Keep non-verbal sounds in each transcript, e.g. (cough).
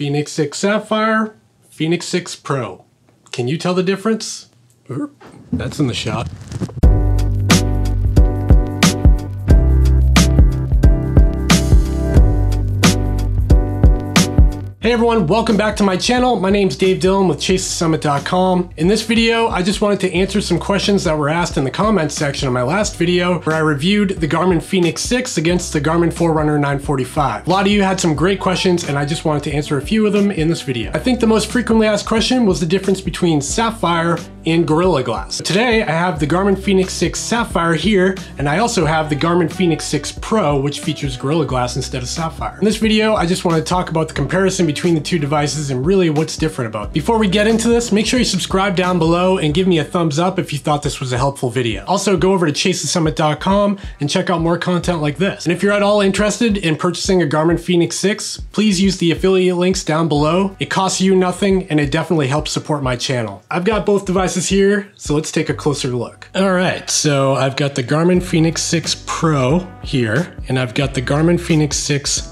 Fenix 6 Sapphire, Fenix 6 Pro. Can you tell the difference? That's in the shot. Hey everyone, welcome back to my channel. My name's Dave Dillon with ChaseSummit.com. In this video, I just wanted to answer some questions that were asked in the comments section of my last video where I reviewed the Garmin Fenix 6 against the Garmin Forerunner 945. A lot of you had some great questions and I just wanted to answer a few of them in this video. I think the most frequently asked question was the difference between Sapphire and Gorilla Glass. Today, I have the Garmin Fenix 6 Sapphire here and I also have the Garmin Fenix 6 Pro which features Gorilla Glass instead of Sapphire. In this video, I just want to talk about the comparison between the two devices and really what's different about. Before we get into this, make sure you subscribe down below and give me a thumbs up if you thought this was a helpful video. Also, go over to chasethesummit.com and check out more content like this. And if you're at all interested in purchasing a Garmin Fenix 6, please use the affiliate links down below. It costs you nothing and it definitely helps support my channel. I've got both devices here, so let's take a closer look. All right, so I've got the Garmin Fenix 6 Pro here, and I've got the Garmin Fenix 6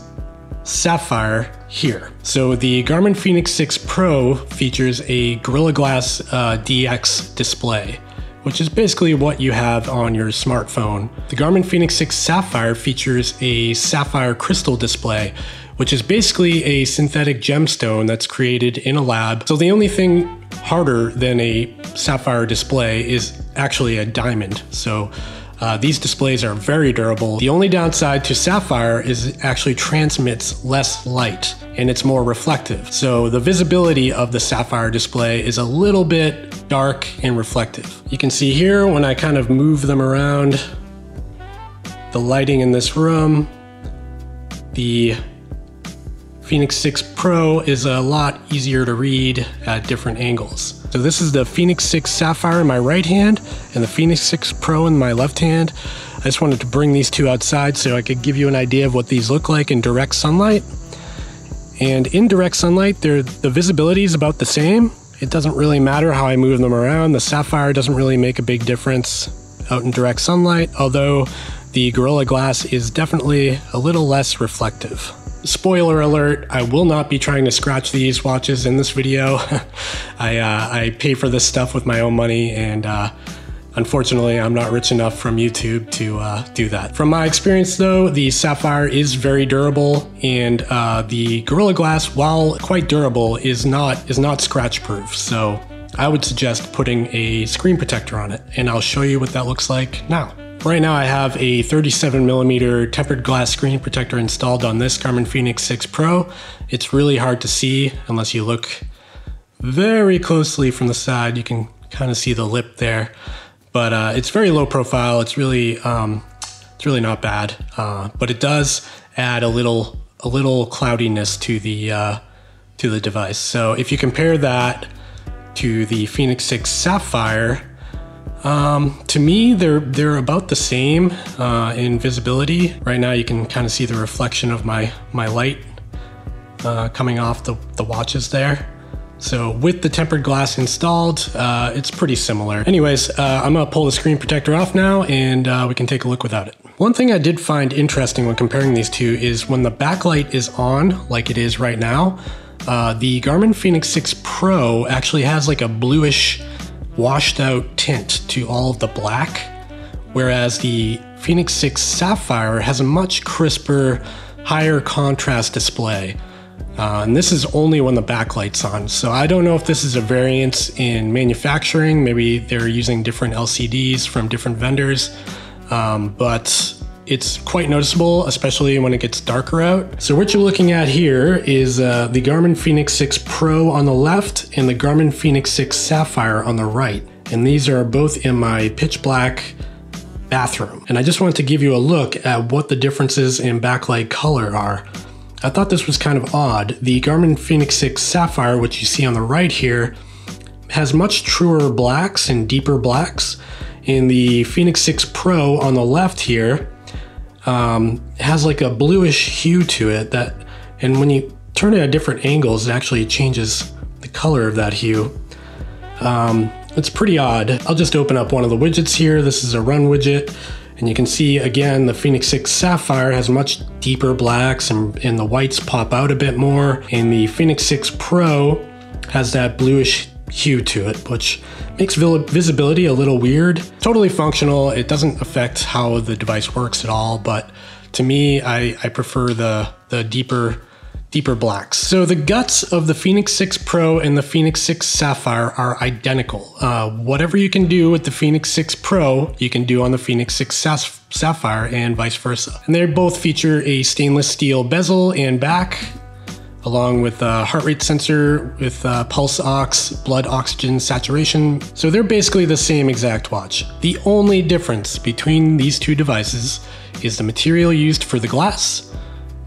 Sapphire here. So the Garmin Fenix 6 Pro features a Gorilla Glass uh, DX display, which is basically what you have on your smartphone. The Garmin Fenix 6 Sapphire features a sapphire crystal display, which is basically a synthetic gemstone that's created in a lab. So the only thing harder than a sapphire display is actually a diamond. So uh, these displays are very durable. The only downside to Sapphire is it actually transmits less light and it's more reflective. So the visibility of the Sapphire display is a little bit dark and reflective. You can see here when I kind of move them around, the lighting in this room, the Fenix 6 Pro is a lot easier to read at different angles. So this is the Fenix 6 Sapphire in my right hand and the Fenix 6 Pro in my left hand. I just wanted to bring these two outside so I could give you an idea of what these look like in direct sunlight. And in direct sunlight, the visibility is about the same. It doesn't really matter how I move them around. The Sapphire doesn't really make a big difference out in direct sunlight, although the Gorilla Glass is definitely a little less reflective. Spoiler alert, I will not be trying to scratch these watches in this video. (laughs) I, uh, I pay for this stuff with my own money and uh, unfortunately I'm not rich enough from YouTube to uh, do that. From my experience though, the Sapphire is very durable and uh, the Gorilla Glass, while quite durable, is not, is not scratch proof. So I would suggest putting a screen protector on it and I'll show you what that looks like now. Right now I have a 37 millimeter tempered glass screen protector installed on this Garmin Fenix 6 Pro. It's really hard to see unless you look very closely from the side. You can kind of see the lip there, but uh, it's very low profile. It's really, um, it's really not bad, uh, but it does add a little, a little cloudiness to the, uh, to the device. So if you compare that to the Fenix 6 Sapphire, um, to me, they're they're about the same uh, in visibility. Right now, you can kind of see the reflection of my my light uh, coming off the, the watches there. So with the tempered glass installed, uh, it's pretty similar. Anyways, uh, I'm gonna pull the screen protector off now and uh, we can take a look without it. One thing I did find interesting when comparing these two is when the backlight is on, like it is right now, uh, the Garmin Fenix 6 Pro actually has like a bluish washed out tint to all of the black, whereas the Fenix 6 Sapphire has a much crisper, higher contrast display. Uh, and this is only when the backlight's on. So I don't know if this is a variance in manufacturing. Maybe they're using different LCDs from different vendors. Um, but it's quite noticeable, especially when it gets darker out. So what you're looking at here is uh, the Garmin Fenix 6 Pro on the left and the Garmin Fenix 6 Sapphire on the right. And these are both in my pitch black bathroom. And I just wanted to give you a look at what the differences in backlight color are. I thought this was kind of odd. The Garmin Fenix 6 Sapphire, which you see on the right here, has much truer blacks and deeper blacks. And the Fenix 6 Pro on the left here um, has like a bluish hue to it that, and when you turn it at different angles, it actually changes the color of that hue. Um, it's pretty odd. I'll just open up one of the widgets here. This is a run widget. And you can see again, the Fenix 6 Sapphire has much deeper blacks and, and the whites pop out a bit more. And the Fenix 6 Pro has that bluish hue to it, which makes visibility a little weird. Totally functional. It doesn't affect how the device works at all, but to me, I, I prefer the, the deeper deeper blacks. So the guts of the Fenix 6 Pro and the Fenix 6 Sapphire are identical. Uh, whatever you can do with the Fenix 6 Pro, you can do on the Fenix 6 Sapphire and vice versa. And they both feature a stainless steel bezel and back, along with a heart rate sensor with uh, pulse ox, blood oxygen saturation. So they're basically the same exact watch. The only difference between these two devices is the material used for the glass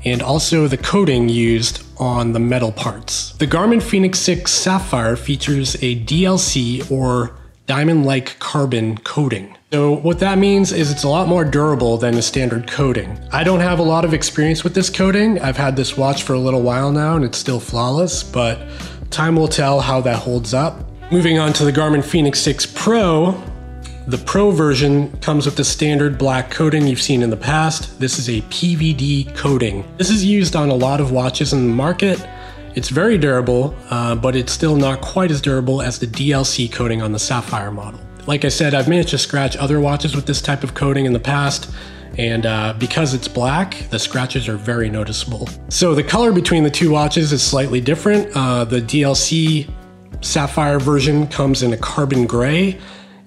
and also the coating used on the metal parts. The Garmin Fenix 6 Sapphire features a DLC or diamond-like carbon coating. So what that means is it's a lot more durable than a standard coating. I don't have a lot of experience with this coating. I've had this watch for a little while now and it's still flawless, but time will tell how that holds up. Moving on to the Garmin Fenix 6 Pro, the Pro version comes with the standard black coating you've seen in the past. This is a PVD coating. This is used on a lot of watches in the market. It's very durable, uh, but it's still not quite as durable as the DLC coating on the Sapphire model. Like I said, I've managed to scratch other watches with this type of coating in the past, and uh, because it's black, the scratches are very noticeable. So the color between the two watches is slightly different. Uh, the DLC Sapphire version comes in a carbon gray,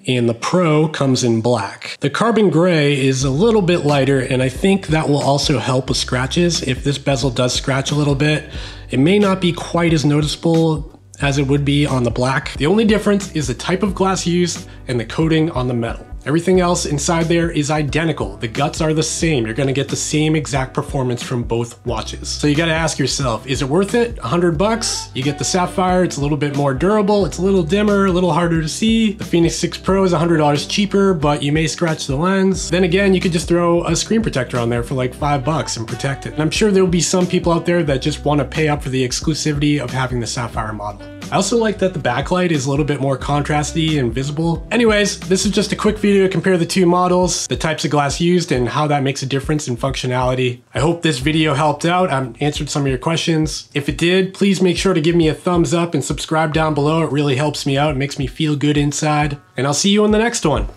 and the Pro comes in black. The carbon gray is a little bit lighter and I think that will also help with scratches. If this bezel does scratch a little bit, it may not be quite as noticeable as it would be on the black. The only difference is the type of glass used and the coating on the metal. Everything else inside there is identical. The guts are the same. You're gonna get the same exact performance from both watches. So you gotta ask yourself, is it worth it? 100 bucks? You get the Sapphire, it's a little bit more durable, it's a little dimmer, a little harder to see. The Fenix 6 Pro is $100 cheaper, but you may scratch the lens. Then again, you could just throw a screen protector on there for like five bucks and protect it. And I'm sure there will be some people out there that just wanna pay up for the exclusivity of having the Sapphire model. I also like that the backlight is a little bit more contrasty and visible. Anyways, this is just a quick video to compare the two models, the types of glass used, and how that makes a difference in functionality. I hope this video helped out, I answered some of your questions. If it did, please make sure to give me a thumbs up and subscribe down below. It really helps me out, it makes me feel good inside. And I'll see you in the next one.